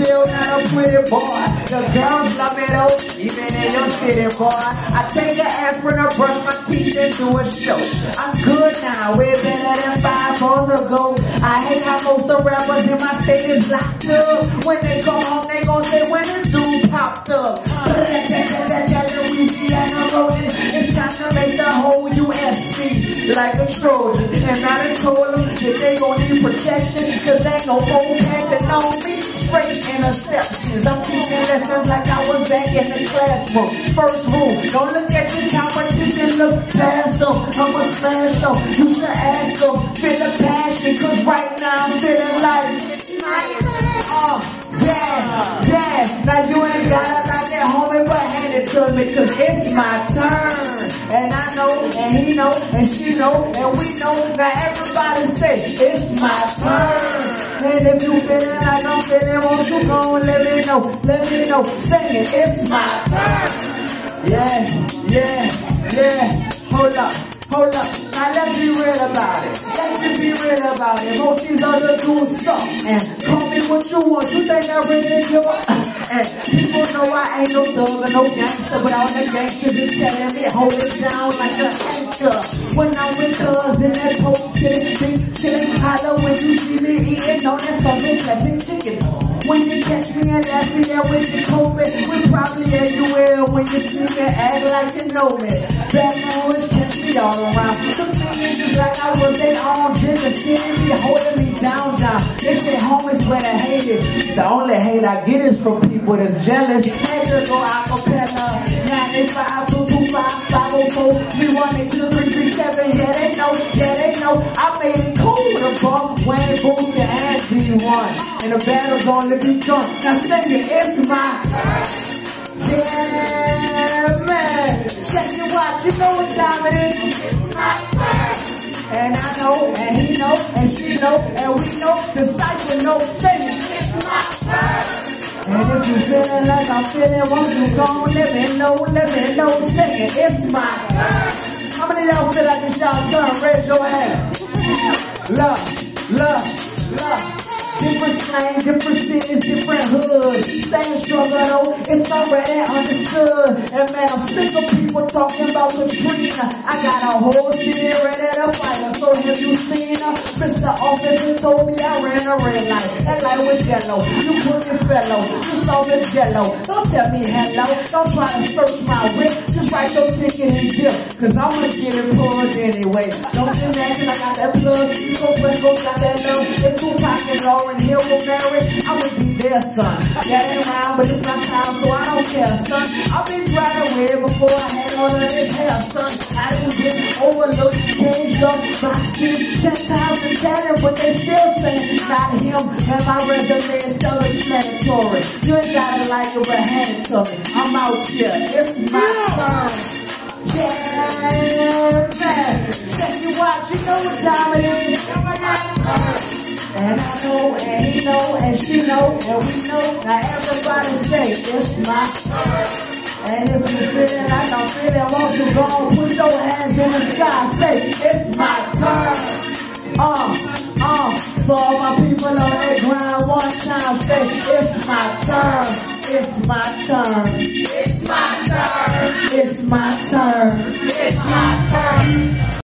still not a pretty boy. The girls love me though, even in your city, boy. I take an aspirin, I brush my teeth and do a show. I'm good now, way better than five years ago. I hate how most of rappers in my state is locked up. When they come home, they gon' say when this dude popped up. Louisiana it's time to make the whole USC like a Trojan. And I done told them that they gon' need protection, cause they ain't no me. Straight interceptions. I'm teaching lessons like I was back in the classroom. First rule, don't look at your competition, look past them. I'ma smash them. You should ask them, feel the passion, cause right now I'm feeling like, uh, yeah, yeah. Now you ain't gotta like it, homie, but hand it to me, cause it's my turn. And I know, and he know, and she know, and we know. Now everybody say, it's my turn. Know, let me know. Sing it, it's my turn. Yeah, yeah, yeah. Hold up, hold up. Now let's be real about it. Let's be real about it. Most these other dudes suck. And call me what you want. You think I really give a And people know I ain't no thug or no gangster, but all the gangsters is telling me hold it down like an anchor. When I'm with cuz in that post city, big chillin', holler when you see me catch me in with the COVID, we probably at you well when you see me act like you know me. Bad boys catch me all around. Took me just like I was their own jigger, skinning me, holding me down, down. They say home is where the hate is. The only hate I get is from people that's jealous. Had to go acapella. 95, 225, 504, 318, 337. Yeah, they know, yeah, they know. I made it cool a bump, Wayne Booth, and Dee-1. And the battle's only begun. Now sing it, it's my yeah, man. Check your watch, you know what time it is. It's my turn. And I know, and he know, and she know, and we know, the cypher know, sing it. And if you feeling like I'm feeling, won't you go let me know, let me know, sing it, it's my turn. How many of y'all feel like it's y'all turn? Raise your hand. Love, love, love. Different slang, different cities, different hoods. Same struggle though, it's already understood. And man, I'm sick of people talking about Katrina. I got a whole city ready to fight. So have you seen her? Mr. Officer told me I ran a red light. That light was yellow. You put me fellow. You saw me yellow. Don't tell me hello. Don't try to search my whip. Just write your ticket and dip. Cause I'm gonna get it pulled anyway. Don't imagine I got that plug. You Coast, West Coast, got that love. If Tupac and Lauryn Hill were married, I would be their son. That ain't around, but it's my time, so I don't care, son. I've been right away before I had all of this hair, son. I done been overlooked, caged up, boxed in, ten times and tatted, but they still say not him. And my resume is self-explanatory. You ain't gotta like it, but hand it to me. I'm out here. It's my turn. Yeah, man. Check your watch. You know what time it is. Oh And I know, and he know, and she know, and we know. Now everybody say, it's my turn. And if you feeling like I'm feeling, won't you go and put your hands in the sky? Say, it's my turn. Uh, uh, for all my people